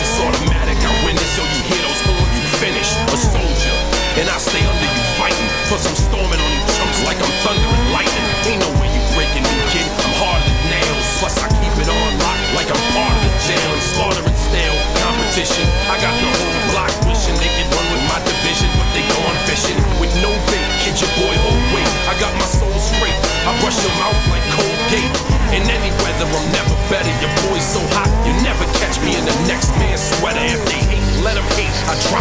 it's automatic. I win this, so you hear those hood, you finish A soldier, and I stay under you fighting for some. Sweater. If they hate, let them hate. I clan.